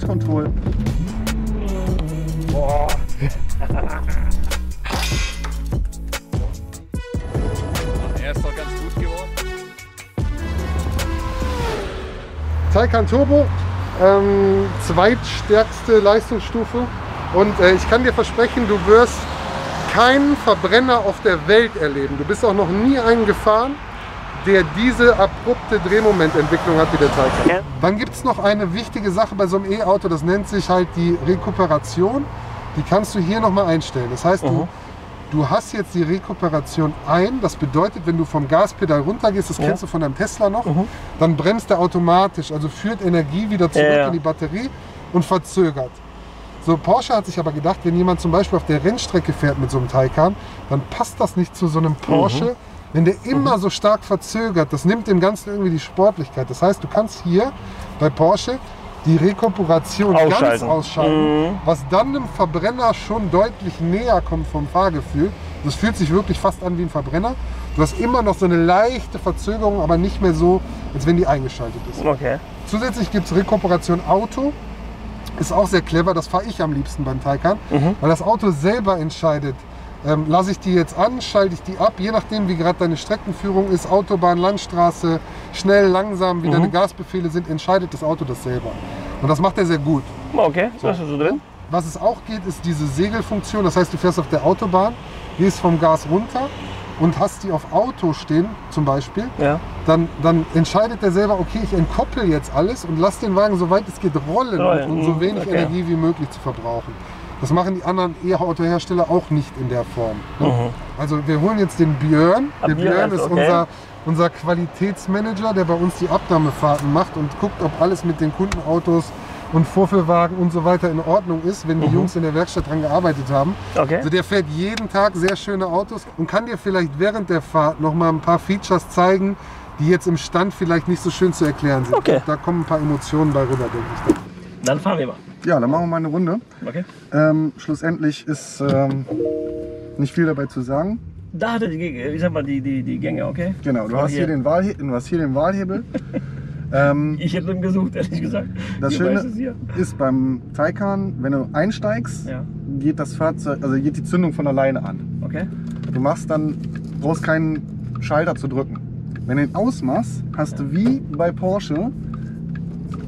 Launch Control. Boah. Er ist doch ganz gut geworden. Taycan Turbo, ähm, zweitstärkste Leistungsstufe. Und äh, ich kann dir versprechen, du wirst keinen Verbrenner auf der Welt erleben. Du bist auch noch nie einen gefahren, der diese abrupte Drehmomententwicklung hat wie der Taycan. Ja. Dann gibt es noch eine wichtige Sache bei so einem E-Auto, das nennt sich halt die Rekuperation. Die kannst du hier nochmal einstellen. Das heißt, du, du hast jetzt die Rekuperation ein. Das bedeutet, wenn du vom Gaspedal runtergehst, das Ja. kennst du von deinem Tesla noch, dann bremst er automatisch, also führt Energie wieder zurück Ja, in die Batterie und verzögert. So, Porsche hat sich aber gedacht, wenn jemand zum Beispiel auf der Rennstrecke fährt mit so einem Taycan, dann passt das nicht zu so einem Porsche. Wenn der immer so stark verzögert, das nimmt dem Ganzen irgendwie die Sportlichkeit. Das heißt, du kannst hier bei Porsche die Rekuperation ganz Ausschalten. ausschalten, Mhm. was dann einem Verbrenner schon deutlich näher kommt vom Fahrgefühl. Das fühlt sich wirklich fast an wie ein Verbrenner. Du hast immer noch so eine leichte Verzögerung, aber nicht mehr so, als wenn die eingeschaltet ist. Okay. Zusätzlich gibt es Rekuperation Auto. Ist auch sehr clever, das fahre ich am liebsten beim Taycan, Mhm. weil das Auto selber entscheidet, ähm, lasse ich die jetzt an, schalte ich die ab, je nachdem wie gerade deine Streckenführung ist, Autobahn, Landstraße, schnell, langsam, wie Mhm. deine Gasbefehle sind, entscheidet das Auto das selber. Und das macht er sehr gut. Okay, was ist so drin? Was es auch geht, ist diese Segelfunktion. Das heißt, du fährst auf der Autobahn, gehst vom Gas runter und hast die auf Auto stehen, zum Beispiel. Ja. Dann, dann entscheidet der selber, okay, ich entkoppel jetzt alles und lass den Wagen, soweit es geht, rollen Rollen, und so mhm, wenig okay. Energie wie möglich zu verbrauchen. Das machen die anderen E-Auto-Hersteller auch nicht in der Form. Ne? Also wir holen jetzt den Björn. Ah, Der Björn Björn ist okay. unser, unser Qualitätsmanager, der bei uns die Abnahmefahrten macht und guckt, ob alles mit den Kundenautos und Vorführwagen und so weiter in Ordnung ist, wenn die Jungs in der Werkstatt dran gearbeitet haben. Mhm. Okay. Also der fährt jeden Tag sehr schöne Autos und kann dir vielleicht während der Fahrt noch mal ein paar Features zeigen, die jetzt im Stand vielleicht nicht so schön zu erklären sind. Okay. Da kommen ein paar Emotionen bei rüber, denke ich. Dann fahren wir mal. Ja, dann machen wir mal eine Runde. Okay. Ähm, schlussendlich ist ähm, nicht viel dabei zu sagen. Da hat er die, ich sag mal, die, die, die Gänge, okay? Genau, du hast hier den, Wahlhe du hast hier den Wahlhebel. ähm, Ich hätte ihn gesucht, ehrlich gesagt. das Hier Schöne ist beim Taycan, wenn du einsteigst, Ja. geht das Fahrzeug, also geht die Zündung von alleine an. Okay. Du machst dann, brauchst keinen Schalter zu drücken. Wenn du ihn ausmachst, hast du wie bei Porsche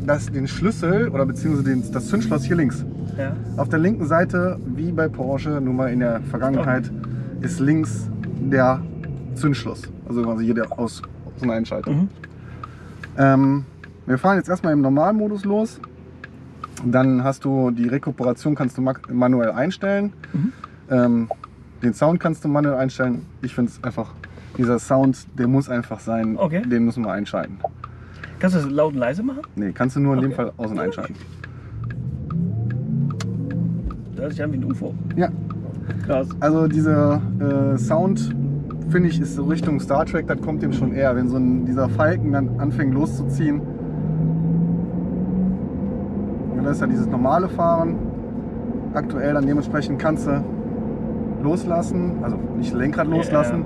das, den Schlüssel oder beziehungsweise den, das Zündschloss hier links. Ja. Auf der linken Seite, wie bei Porsche, nur mal in der Vergangenheit, ist links der Zündschluss. Also quasi hier der Aus- und Einschalter. Mhm. Ähm, wir fahren jetzt erstmal im Normalmodus los. Dann hast du die Rekuperation kannst du manuell einstellen. Mhm. Ähm, den Sound kannst du manuell einstellen. Ich finde es einfach, dieser Sound, der muss einfach sein. Okay. Den müssen wir einschalten. Kannst du das laut und leise machen? Nee, kannst du nur in dem Okay. Fall aus- und einschalten. Das hört sich an wie ein UFO. Ja, Krass. Also dieser äh, Sound, finde ich, ist so Richtung Star Trek, das kommt dem schon eher. Wenn so ein, dieser Falken dann anfängt loszuziehen. Und das ist ja dieses normale Fahren. Aktuell dann dementsprechend kannst du loslassen, also nicht Lenkrad loslassen,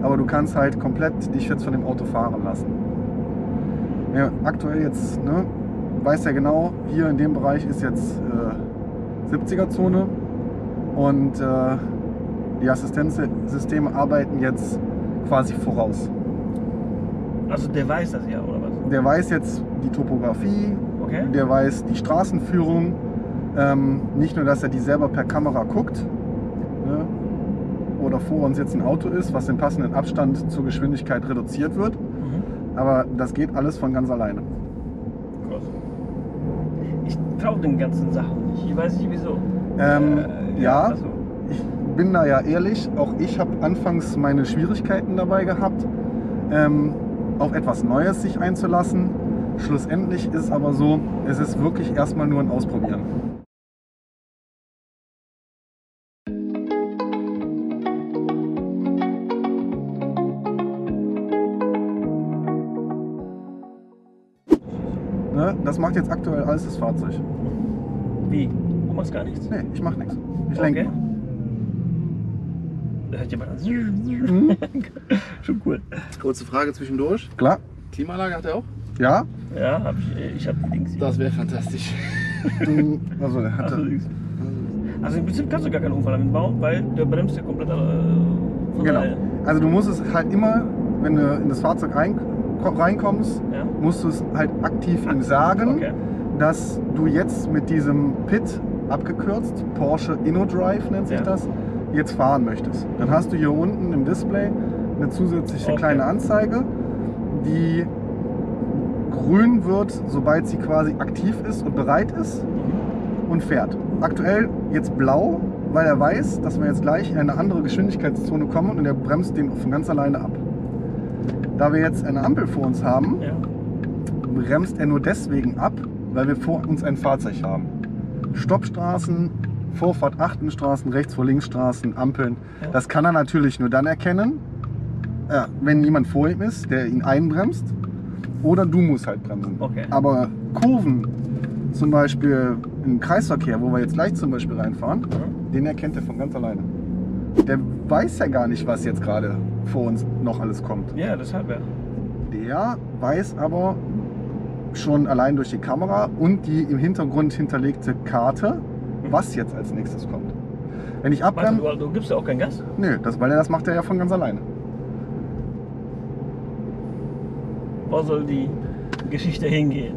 aber du kannst halt komplett dich jetzt von dem Auto fahren lassen. Ja, aktuell jetzt, ne, weiß ja genau, hier in dem Bereich ist jetzt äh, 70er-Zone und äh, die Assistenzsysteme arbeiten jetzt quasi voraus. Also der weiß das ja, oder was? Der weiß jetzt die Topografie, Okay. der weiß die Straßenführung. Ähm, nicht nur, dass er die selber per Kamera guckt ne, oder vor uns jetzt ein Auto ist, was den passenden Abstand zur Geschwindigkeit reduziert wird. Aber das geht alles von ganz alleine. Krass. Ich traue den ganzen Sachen nicht. Ich weiß nicht wieso. Ähm, Äh, ja, also, ich bin da ja ehrlich, auch ich habe anfangs meine Schwierigkeiten dabei gehabt, ähm, auf etwas Neues sich einzulassen. Schlussendlich ist aber so, es ist wirklich erstmal nur ein Ausprobieren. Das macht jetzt aktuell alles das Fahrzeug. wie? Du machst gar nichts? Nee, ich mach nichts. Ich lenke Okay. Da hört jemand an. Schon cool. Kurze Frage zwischendurch. Klar? Klimaanlage hat er auch? Ja? Ja, hab ich, ich hab die Dings hier. Das wäre fantastisch. Also, er Also, hatte, also im Prinzip kannst du gar keinen Unfall damit bauen, weil der bremst ja komplett äh, von genau. Also du musst es halt immer, wenn du in das Fahrzeug rein, reinkommst, Ja? musst du es halt aktiv ihm sagen, Okay. dass du jetzt mit diesem PIT, abgekürzt, Porsche InnoDrive nennt sich Ja. das, jetzt fahren möchtest. Dann hast du hier unten im Display eine zusätzliche Okay. kleine Anzeige, die grün wird, sobald sie quasi aktiv ist und bereit ist und fährt. Aktuell jetzt blau, weil er weiß, dass wir jetzt gleich in eine andere Geschwindigkeitszone kommen und er bremst den von ganz alleine ab. Da wir jetzt eine Ampel vor uns haben, Ja. bremst er nur deswegen ab, weil wir vor uns ein Fahrzeug haben. Stoppstraßen, Vorfahrt Achtenstraßen, rechts vor linksstraßen, Ampeln. Ja. Das kann er natürlich nur dann erkennen, äh, wenn jemand vor ihm ist, der ihn einbremst. Oder du musst halt bremsen. Okay. Aber Kurven, zum Beispiel im Kreisverkehr, wo wir jetzt gleich zum Beispiel reinfahren, Mhm. den erkennt er von ganz alleine. Der weiß ja gar nicht, was jetzt gerade vor uns noch alles kommt. Ja, deshalb ja. Der weiß aber schon allein durch die Kamera und die im Hintergrund hinterlegte Karte, was jetzt als nächstes kommt. Wenn ich abbremse, du, du gibst ja auch kein Gas? nö, das, weil das macht er ja von ganz alleine. Wo soll die Geschichte hingehen?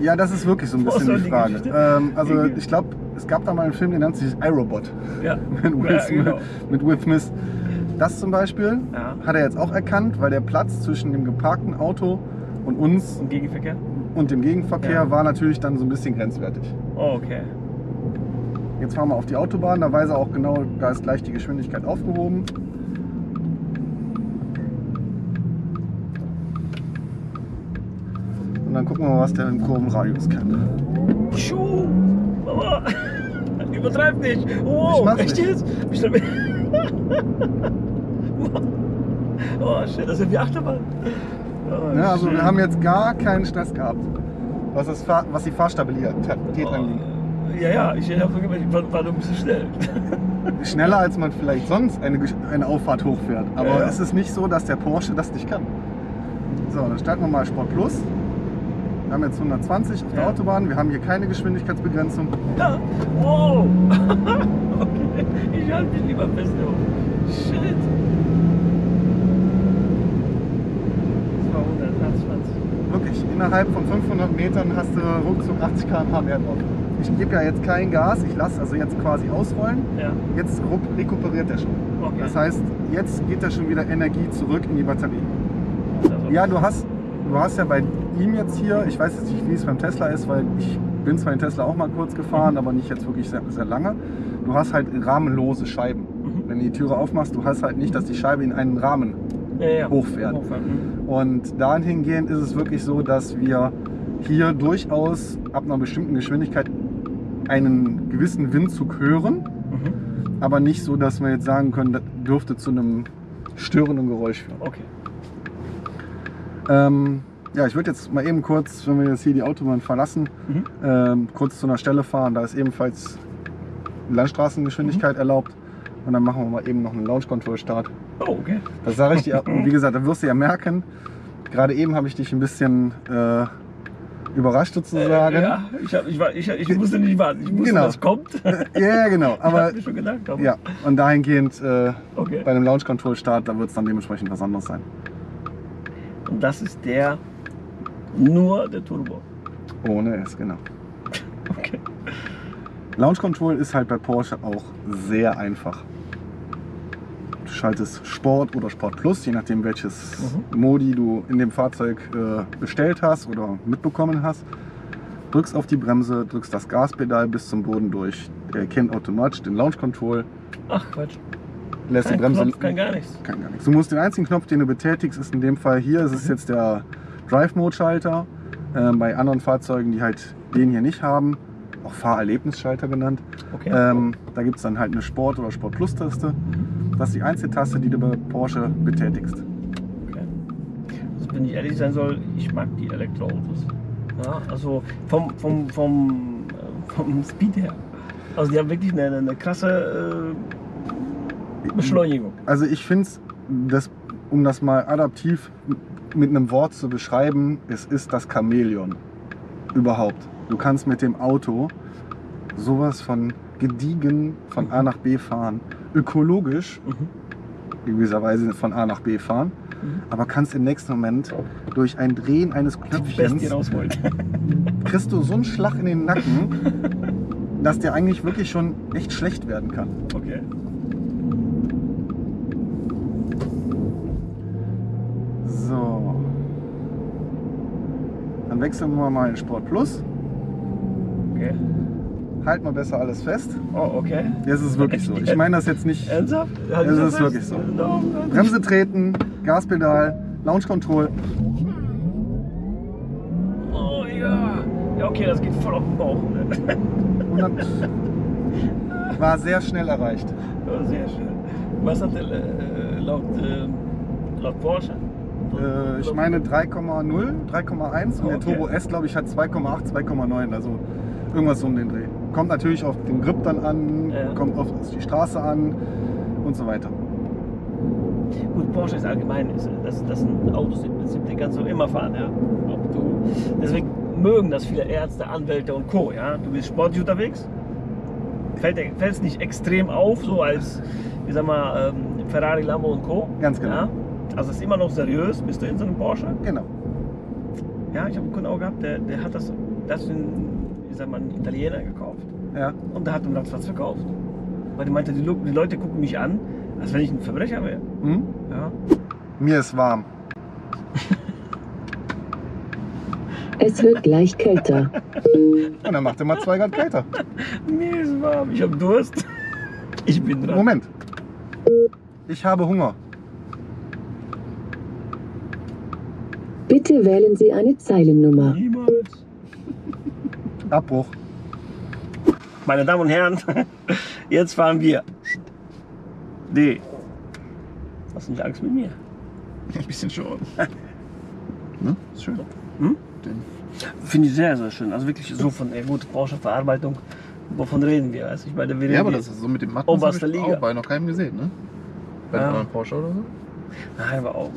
Ja, das ist wirklich so ein bisschen die die Frage. Ähm, also hingehen? ich glaube, es gab da mal einen Film, der nennt sich iRobot Ja. mit Will, ja, Smith, genau. mit Will Smith. Das zum Beispiel Ja. hat er jetzt auch erkannt, weil der Platz zwischen dem geparkten Auto und uns Im Gegenverkehr? und dem Gegenverkehr Ja. war natürlich dann so ein bisschen grenzwertig. Oh, okay. Jetzt fahren wir auf die Autobahn, da weiß er auch genau, da ist gleich die Geschwindigkeit aufgehoben. Und dann gucken wir mal, was der im Kurvenradius kann. Schuh! Mama! Übertreib nicht! Oh, Ich mach's echt nicht. jetzt? Oh shit, das sind wie Achterbahn. Oh, Ja, also shit. wir haben jetzt gar keinen Stress gehabt, was, das Fahr was die Fahrstabilität anging. Ja, ja, ich habe war, war nur ein bisschen schnell. Schneller als man vielleicht sonst eine, eine Auffahrt hochfährt. Aber Ja, ja. es ist nicht so, dass der Porsche das nicht kann. So, dann starten wir mal Sport Plus. Wir haben jetzt 120 auf der Ja. Autobahn. Wir haben hier keine Geschwindigkeitsbegrenzung. Wow! okay, ich halte mich lieber fest. Shit! Das war 120. Wirklich, innerhalb von 500 Metern hast du ruckzuck 80 km/h mehr drauf. Ich gebe ja jetzt kein Gas, ich lasse also jetzt quasi ausrollen. Ja, Jetzt rekuperiert er schon. okay. Das heißt, jetzt geht da schon wieder Energie zurück in die Batterie. Ja, du hast, du hast ja bei ihm jetzt hier, ich weiß jetzt nicht, wie es beim Tesla ist, weil ich bin zwar in Tesla auch mal kurz gefahren, aber nicht jetzt wirklich sehr, sehr lange. Du hast halt rahmenlose Scheiben. Mhm. Wenn du die Türe aufmachst, du hast halt nicht, dass die Scheibe in einen Rahmen ja, ja. hochfährt. Mhm. Und dahingehend ist es wirklich so, dass wir hier durchaus ab einer bestimmten Geschwindigkeit einen gewissen Windzug hören, Mhm. aber nicht so, dass wir jetzt sagen können, das dürfte zu einem störenden Geräusch führen. Okay. Ähm, ja, ich würde jetzt mal eben kurz, wenn wir jetzt hier die Autobahn verlassen, Mhm. ähm, kurz zu einer Stelle fahren. Da ist ebenfalls Landstraßengeschwindigkeit erlaubt. Und dann machen wir mal eben noch einen Launch Control Start. Oh, okay. Das sage ich dir, wie gesagt, da wirst du ja merken. Gerade eben habe ich dich ein bisschen äh, überrascht sozusagen. Äh, ja, ich, hab, ich, war, ich, ich musste nicht warten. Ich wusste, Genau. was kommt. Ja, genau. ich Aber hab mir schon gedacht. Aber, ja, und dahingehend äh, Okay. bei dem Launch Control Start, da wird es dann dementsprechend was anderes sein. Und das ist der nur der Turbo. Ohne es, genau. Okay. Launch Control ist halt bei Porsche auch sehr einfach. Du schaltest Sport oder Sport Plus, je nachdem welches Modi du in dem Fahrzeug äh, bestellt hast oder mitbekommen hast. Drückst auf die Bremse, drückst das Gaspedal bis zum Boden durch. Er erkennt automatisch den Launch Control, Ach Quatsch. lässt Kein die Bremse. Knopf, kein gar nichts. Kann gar nichts. Du musst den einzigen Knopf, den du betätigst, ist in dem Fall hier, es ist jetzt der Drive Mode Schalter. Äh, bei anderen Fahrzeugen, die halt den hier nicht haben, auch Fahrerlebnisschalter genannt, Okay. ähm, da gibt es dann halt eine Sport- oder Sport Plus-Taste. Das ist die einzige Taste, die du bei Porsche betätigst. okay. Also, wenn ich ehrlich sein soll, ich mag die Elektroautos. Ja, also vom, vom, vom, äh, vom Speed her. Also die haben wirklich eine, eine krasse äh, Beschleunigung. Also ich finde es, um das mal adaptiv mit einem Wort zu beschreiben, es ist das Chamäleon. überhaupt. Du kannst mit dem Auto sowas von gediegen von A nach B fahren. Ökologisch, Mhm. gewisserweise von A nach B fahren. Mhm. Aber kannst im nächsten Moment durch ein Drehen eines Knöpfchens kriegst du so einen Schlag in den Nacken, dass der eigentlich wirklich schon echt schlecht werden kann. Okay. So. Dann wechseln wir mal in Sport Plus. Okay. Halt mal besser alles fest. Oh, okay. Jetzt ist es wirklich so. Ich meine das jetzt nicht. Ernsthaft? Es ist wirklich so. Bremse treten, Gaspedal, Launch Control. Oh ja. Ja, okay, das geht voll auf den Bauch. Ne? 100 war sehr schnell erreicht. Ja, sehr schön. Was hat der äh, laut, äh, laut Porsche? Äh, ich meine 3,0, 3,1 und der Okay. Turbo S, glaube ich, hat 2,8, 2,9. Also irgendwas um den Dreh. Kommt natürlich auf den Grip dann an, Ja. kommt auf die Straße an und so weiter. Gut, Porsche ist allgemein, das, das sind Autos im Prinzip, die kannst du immer fahren. Ja? Ob du, deswegen mögen das viele Ärzte, Anwälte und Co. Ja? Du bist sportlich unterwegs, fällt es nicht extrem auf, so als ich sag mal, ähm, Ferrari, Lambo und Co. Ganz genau. Ja? Also es ist immer noch seriös, bist du in so einem Porsche. Genau. Ja, ich habe einen Kunden auch gehabt, der, der hat das, das in, ich sag mal, einen Italiener gekauft Ja. und der hat einen Ratzfatz verkauft. Weil die meinte, die, die Leute gucken mich an, als wenn ich ein Verbrecher wäre. Hm? Ja? Mir ist warm. Es wird gleich kälter. Und dann macht er mal 2 Grad kälter. Mir ist warm, ich habe Durst. Ich bin dran. Moment. Ich habe Hunger. Bitte wählen Sie eine Zeilennummer. Niemals. Abbruch. Meine Damen und Herren, jetzt fahren wir. D. Hast du nicht Angst mit mir? Ein bisschen schon. Ne? Ist schön. Hm? Finde ich sehr, sehr schön. Also wirklich so von der guten Porsche-Verarbeitung. Wovon reden wir? Also ich meine, wir reden Ja, aber das ist so mit dem Matten Oberste hab ich Liga. auch bei noch keinem gesehen, ne? Bei Ja. einem Porsche oder so? Nein, aber auch.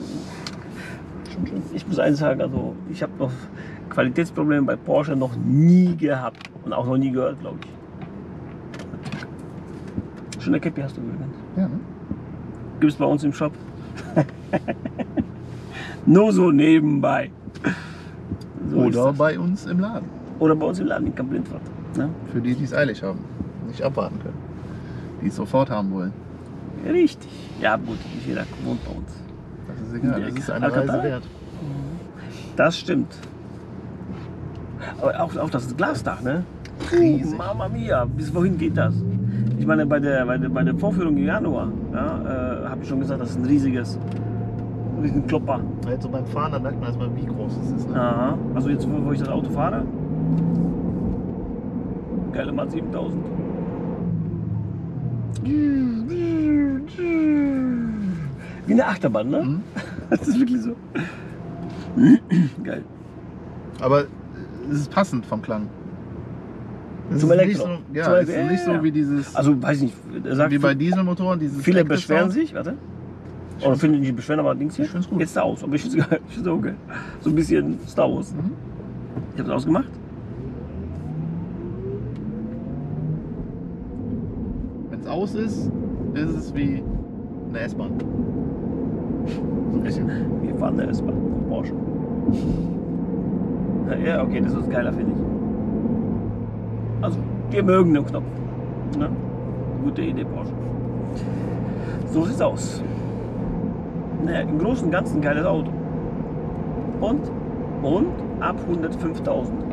Schon, schon. Ich muss eins sagen, also ich habe noch Qualitätsprobleme bei Porsche noch nie gehabt und auch noch nie gehört, glaube ich. Schöne Käppi hast du übrigens. Ja, ne? Gibt es bei uns im Shop. Nur so nebenbei. So Oder bei uns im Laden. Oder bei uns im Laden in Kamp Lindfort. Ne? Für die, die es eilig haben. Nicht abwarten können. Die es sofort haben wollen. Richtig. Ja, gut, nicht jeder wohnt bei uns. Das ist egal. Das ist eine? Reise wert. Das stimmt. Aber auch, auch das Glasdach, ne? Riesig. Mama mia, bis wohin geht das? Ich meine, bei der, bei der, bei der Vorführung im Januar ja, äh, habe ich schon gesagt, das ist ein riesiges, riesen Klopper. Jetzt so beim Fahren, dann merkt man erstmal, wie groß es ist. Ne? Aha. Also jetzt, wo, wo ich das Auto fahre. Geile Mann 7000. Wie eine Achterbahn, ne? Mhm. Das ist wirklich so. Geil. Aber es ist passend vom Klang. Es Zum nicht Elektro. so, ja, Zum es ist nicht so wie dieses, Also weiß ich nicht. Sagt, wie bei Dieselmotoren, dieses viele beschweren sich, warte. Oder finden nicht beschweren, aber Dings hier. Ich find's gut. Jetzt aus, aber ich finde es geil. Ich find's okay. So ein bisschen Star Wars. Mhm. Ich habe es ausgemacht. Wenn es aus ist, ist es wie eine S-Bahn. Bisschen. Wir fahren der von Porsche. Ja, okay, das ist geiler, finde ich. Also, wir mögen den Knopf. Ne? Gute Idee, Porsche. So sieht's aus. Naja, im Großen und Ganzen geiles Auto. Und, und ab 105.000